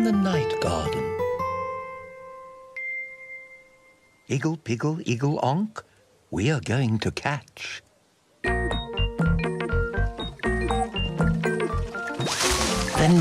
in the night garden. Iggle Piggle Iggle onk, we are going to catch. The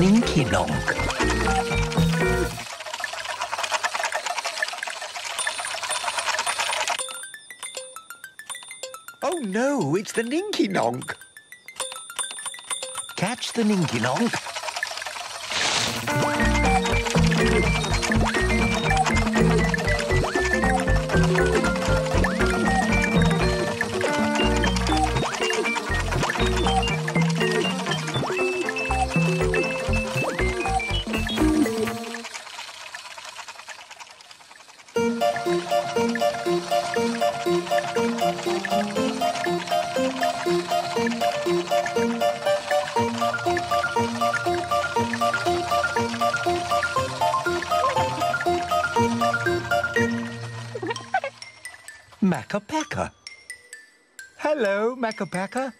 Ninky Nonk. Oh no, it's the Ninky Nonk. Catch the Ninky Nonk. Makka Hello, Makka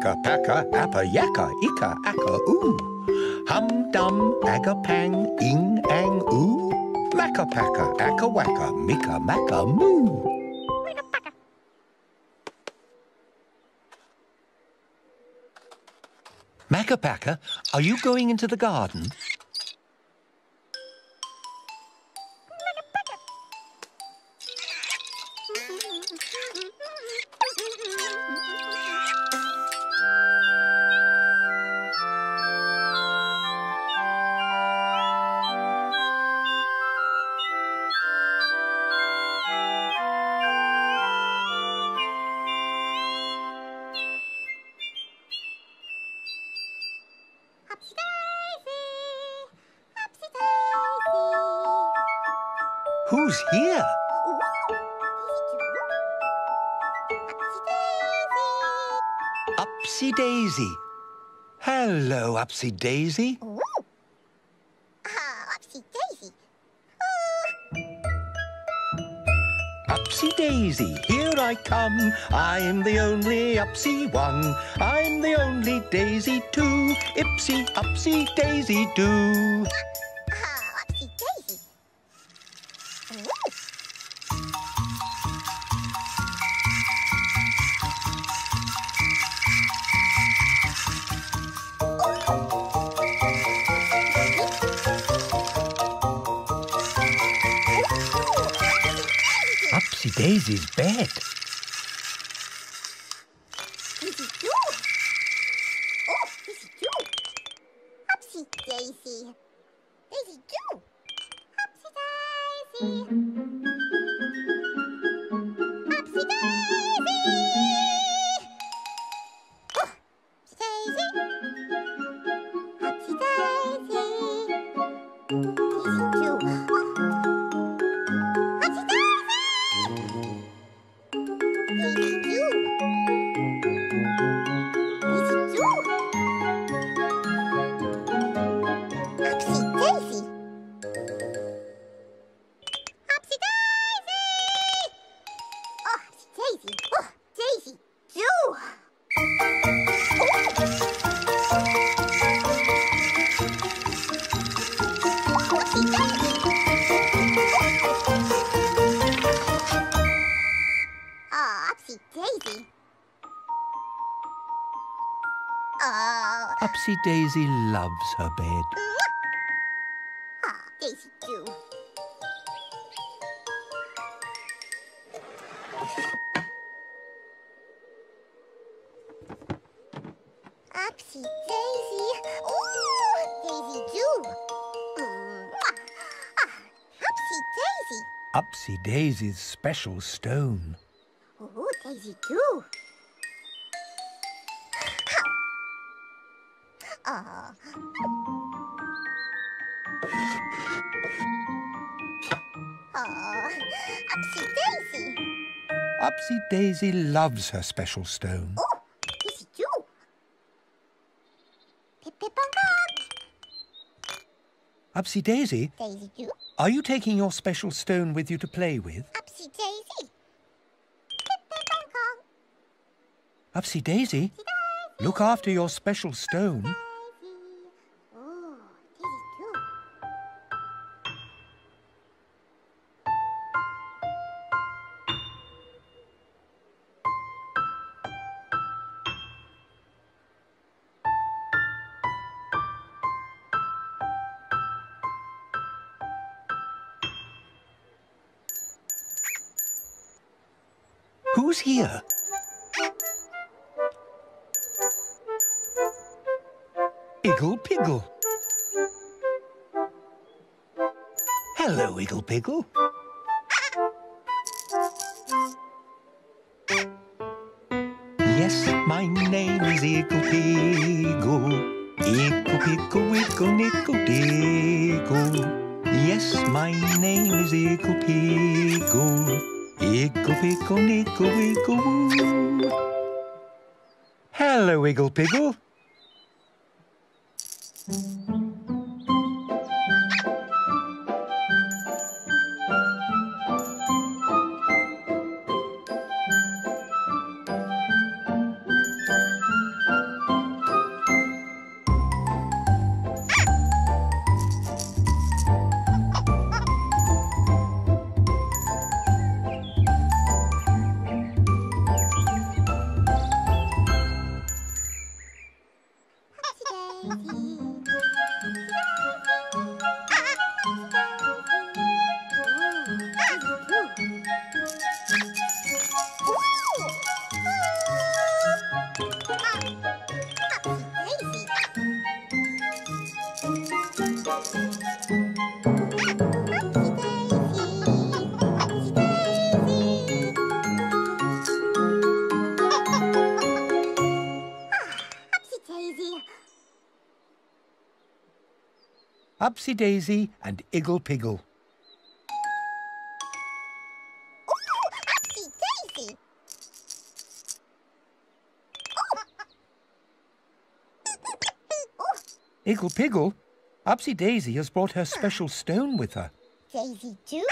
Makka Pakka, Appa Yakka, Ika Acca Oo. Hum Dum, Agga Pang, Ing Ang Oo. Makka Pakka, Acca Wacka, Mika Macca Moo. Makka Pakka, are you going into the garden? Upsy Daisy. Hello, Upsy Daisy. Ooh. Ah, Upsy Daisy. Upsy Daisy, here I come. I'm the only Upsy one. I'm the only Daisy too. Ipsy, Upsy, Daisy do. Daisy's bed. Daisy loves her bed. ah, Daisy do. Upsy Daisy. Ooh, Daisy do. Mm, ah, Upsy Daisy. Upsy Daisy's special stone. Ooh, Daisy do. Oh. Oh, Upsy Daisy. Upsy Daisy loves her special stone. Oh, Daisy too. Pip pip pong. Upsy Daisy, Daisy too. are you taking your special stone with you to play with? Upsy Daisy. Pip pip pong pong. Upsy Daisy, look after your special stone. Who's here? Iggle Piggle. Hello, Iggle Piggle. Yes, my name is Iggle Piggle. Iggle Piggle Wiggle Nickle Diggle. Yes, my name is Iggle Piggle. Iggle Piggle Nickle Wiggle Woo. Hello, Iggle Piggle. Upsy Daisy. Upsy Daisy and Iggle Piggle. Upsy Daisy. Iggle Piggle, Upsy Daisy has brought her special stone with her. Daisy too.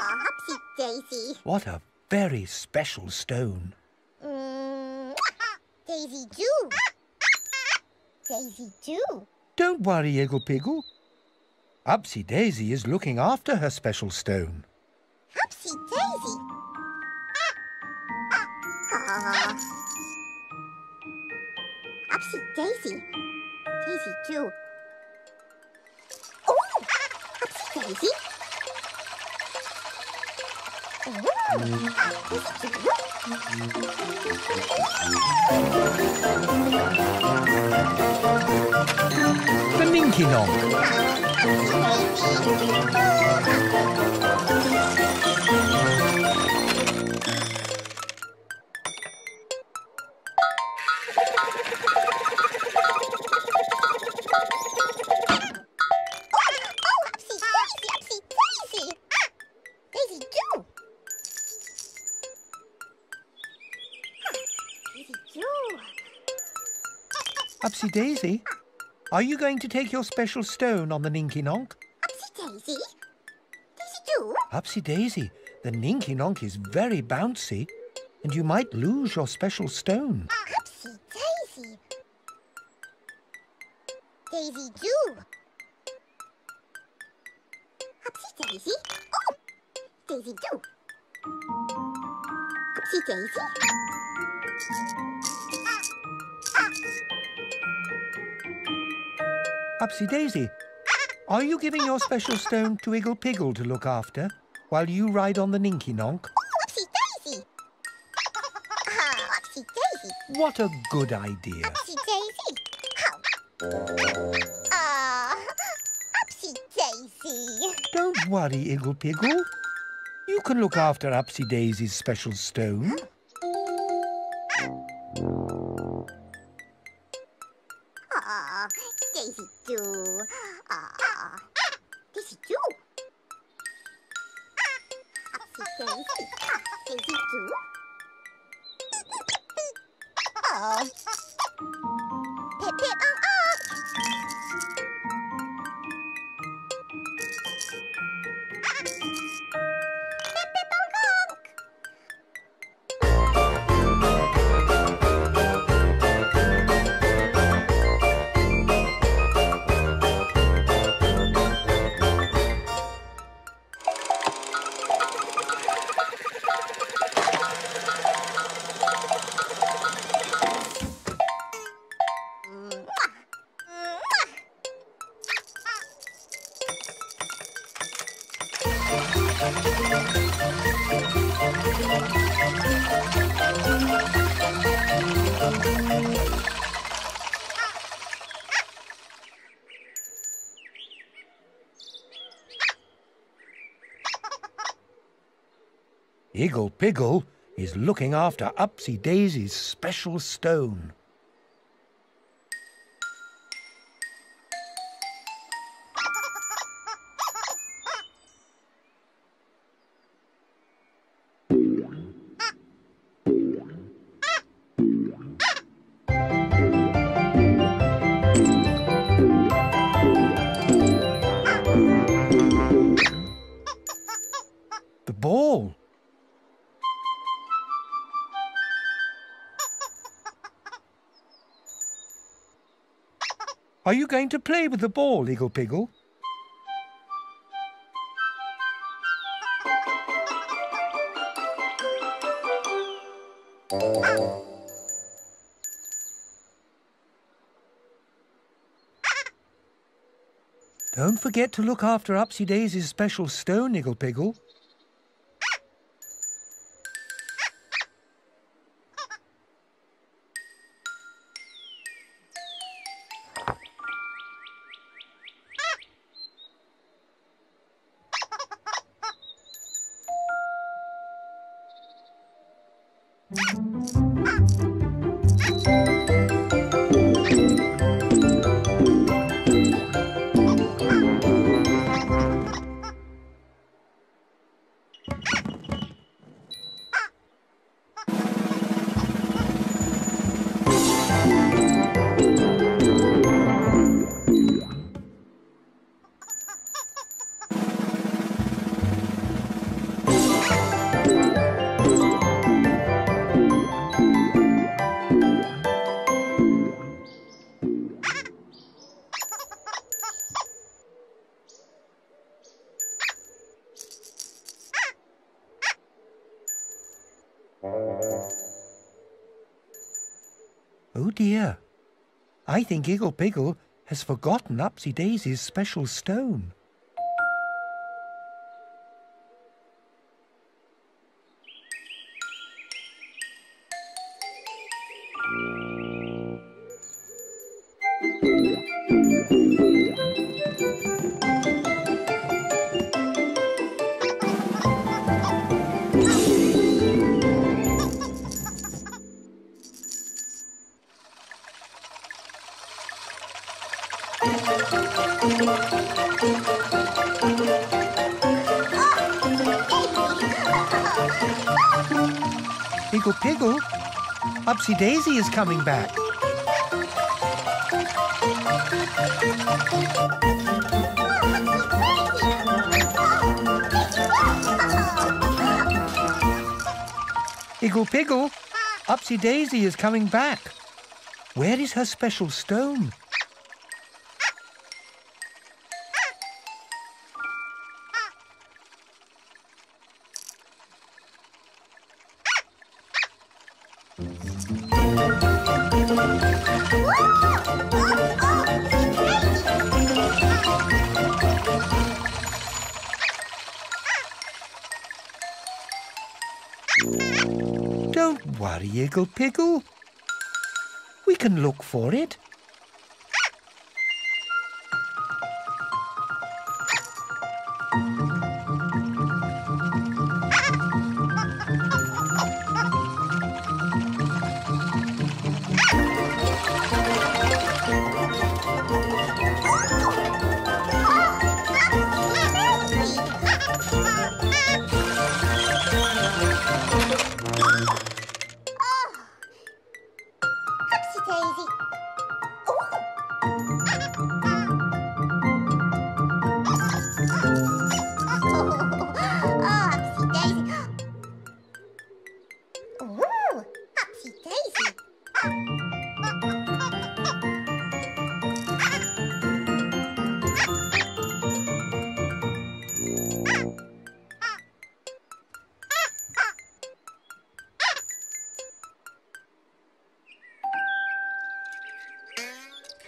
Oh, Upsy Daisy. What a very special stone. Mm. Daisy too. Daisy too. Don't worry, Iggle Piggle. Upsy Daisy is looking after her special stone. Upsy Daisy. Ah. ah, ah. Upsy Daisy. Daisy too. Oh, ah, Upsy Daisy. The Ninky Nonk. Are you going to take your special stone on the Ninky Nonk? Upsy Daisy. Daisy too. Upsy Daisy, the Ninky Nonk is very bouncy and you might lose your special stone. Upsy Daisy. Daisy too. Upsy Daisy. Oh, Daisy too. Upsy Daisy. Are you giving your special stone to Iggle Piggle to look after while you ride on the Ninky Nonk? Oh, Upsy Daisy. Ah, Upsy Daisy. What a good idea. Upsy Daisy. Ah, Upsy Daisy. Don't worry, Iggle Piggle. You can look after Upsy Daisy's special stone. Piggle is looking after Upsy Daisy's special stone. Are you going to play with the ball, Iggle Piggle? Don't forget to look after Upsy Daisy's special stone, Iggle Piggle. I think Iggle Piggle has forgotten Upsy Daisy's special stone. Upsy Daisy is coming back. Iggle Piggle, Upsy Daisy is coming back. Where is her special stone? Sorry, Piggle. We can look for it.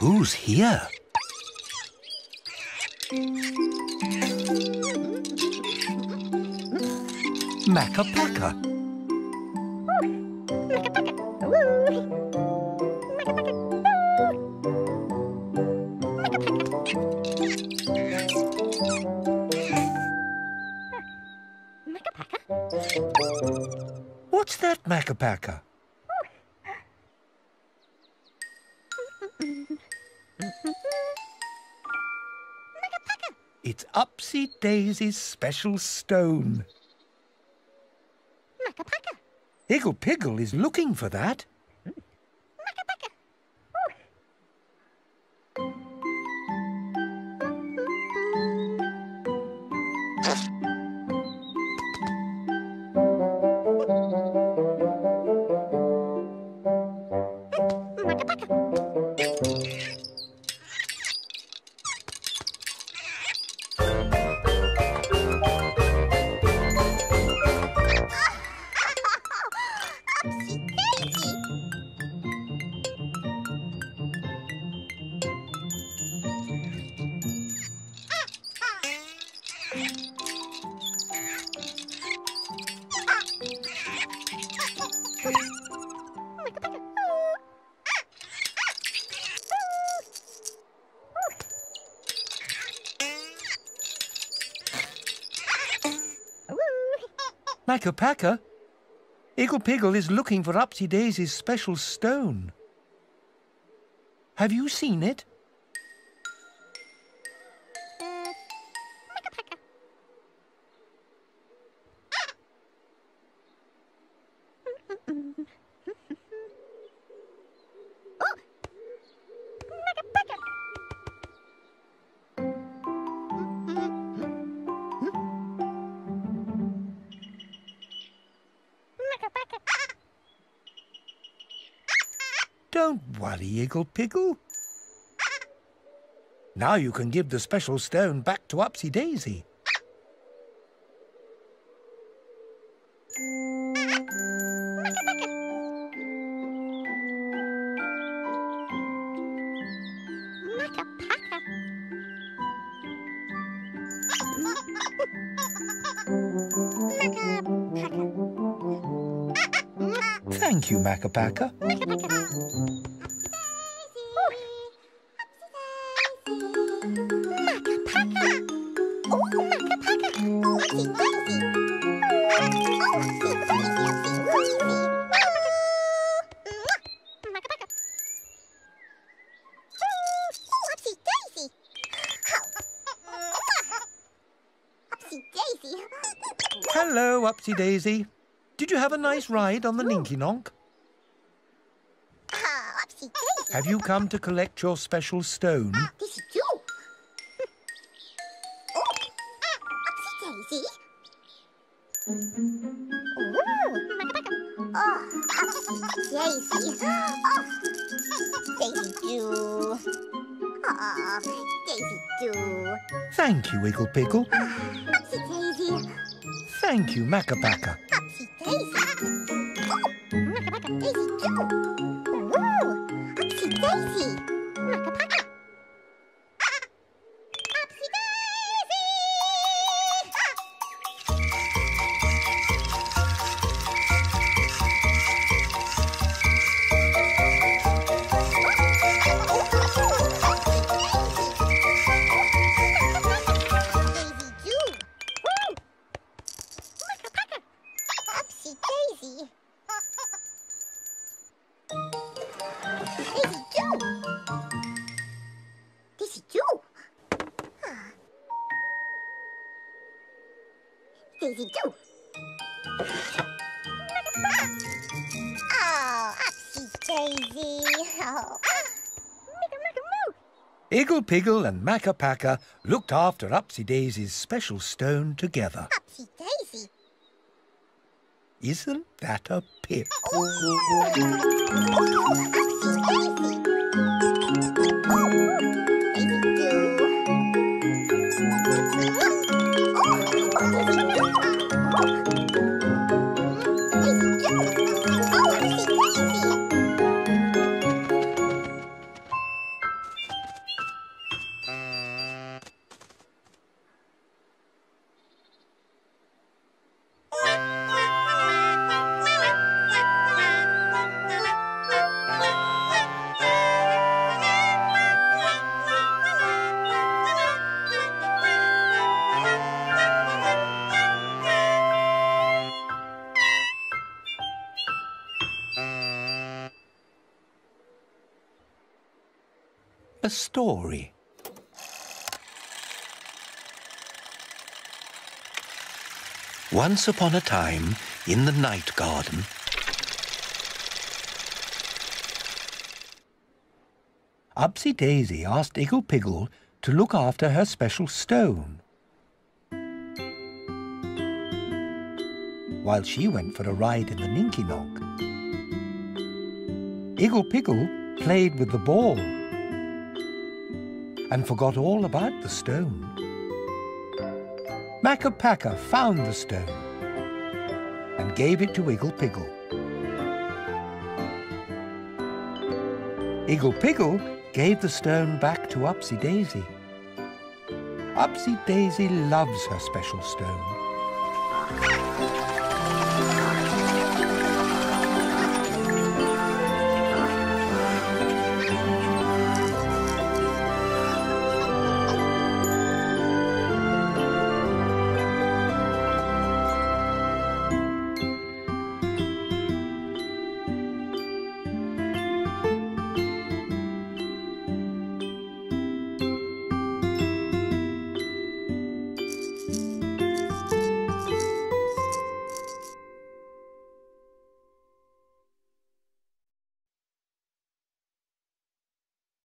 Who's here? Makka Pakka. What's that, Makka It's Upsy Daisy's special stone. Makka Pakka. Iggle Piggle is looking for that. Makka Pakka? Iggle Piggle is looking for Upsy Daisy's special stone. Have you seen it? Worry, Iggle Piggle. Now you can give the special stone back to Upsy Daisy. Makka Pakka. Makka Pakka. Thank you, Makka Daisy. Did you have a nice ride on the Ninky Nonk? Ah. Have you come to collect your special stone? Ah, this is you. oh, ah, daisy. Ooh, Makka Pakka. Oh, upsy daisy. Oh, ah, daisy do. Oh, daisy do. Thank you, Iggle Piggle. Thank you, Makka daisy. Daisy do. Daisy do. Daisy. Oh, upsy daisy. Oh. Piggle and Makka Pakka looked after Upsy Daisy's special stone together. Isn't that a pip? Oh, Story. Once upon a time, in the night garden, Upsy Daisy asked Iggle Piggle to look after her special stone. While she went for a ride in the Ninky Nonk. Iggle Piggle played with the ball and forgot all about the stone. Makka Pakka found the stone and gave it to Iggle Piggle. Iggle Piggle gave the stone back to Upsy Daisy. Upsy Daisy loves her special stone.